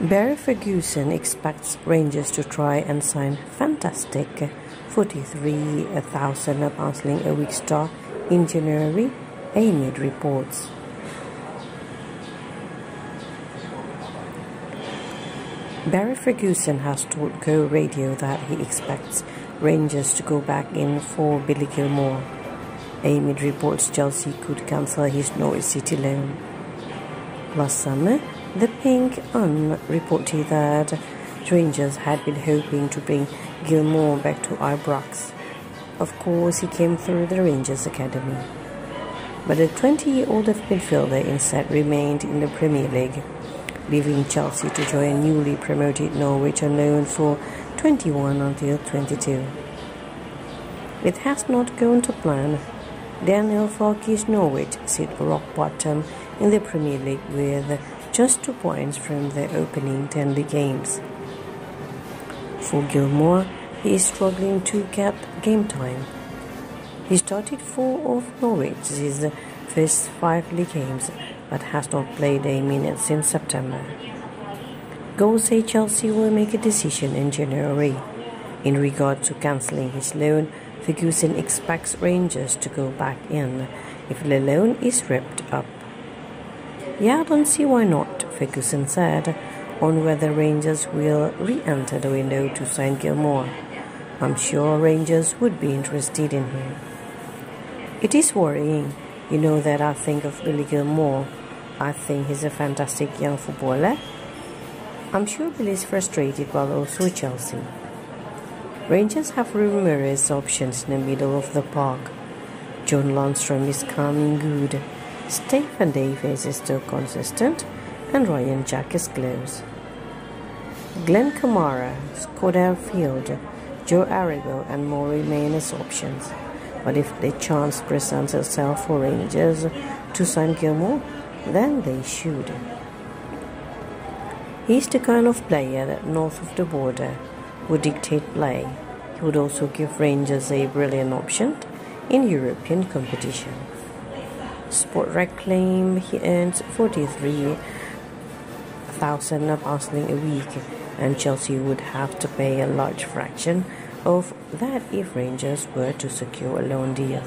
Barry Ferguson expects Rangers to try and sign fantastic 43,000 pounds a week star in January, AMID reports. Barry Ferguson has told Go Radio that he expects Rangers to go back in for Billy Gilmour. AMID reports Chelsea could cancel his Norwich City loan. Last summer, the Pink Un reported that Rangers had been hoping to bring Gilmour back to Ibrox. Of course, he came through the Rangers Academy. But the 20-year-old midfielder instead remained in the Premier League, leaving Chelsea to join newly promoted Norwich on loan for 21 until 22. It has not gone to plan. Daniel Farke's Norwich sit rock bottom in the Premier League with just two points from the opening 10 league games. For Gilmour, he is struggling to get game time. He started four of Norwich's first five league games, but has not played a minute since September. Goals say Chelsea will make a decision in January. In regard to cancelling his loan, Ferguson expects Rangers to go back in if the loan is ripped up. Yeah, I don't see why not, Ferguson said, on whether Rangers will re enter the window to sign Gilmour. I'm sure Rangers would be interested in him. It is worrying, you know, that I think of Billy Gilmour. I think he's a fantastic young footballer. I'm sure Billy is frustrated, but also Chelsea. Rangers have numerous options in the middle of the park. John Lundstram is coming good. Steven Davis is still consistent, and Ryan Jack is close. Glenn Kamara, Scott Arfield, Joe Aribo, and more remain as options. But if the chance presents itself for Rangers to sign Gilmour, then they should. He's the kind of player that north of the border would dictate play. He would also give Rangers a brilliant option in European competition. Sportdirect claim he earns 43,000 pounds a week, and Chelsea would have to pay a large fraction of that if Rangers were to secure a loan deal.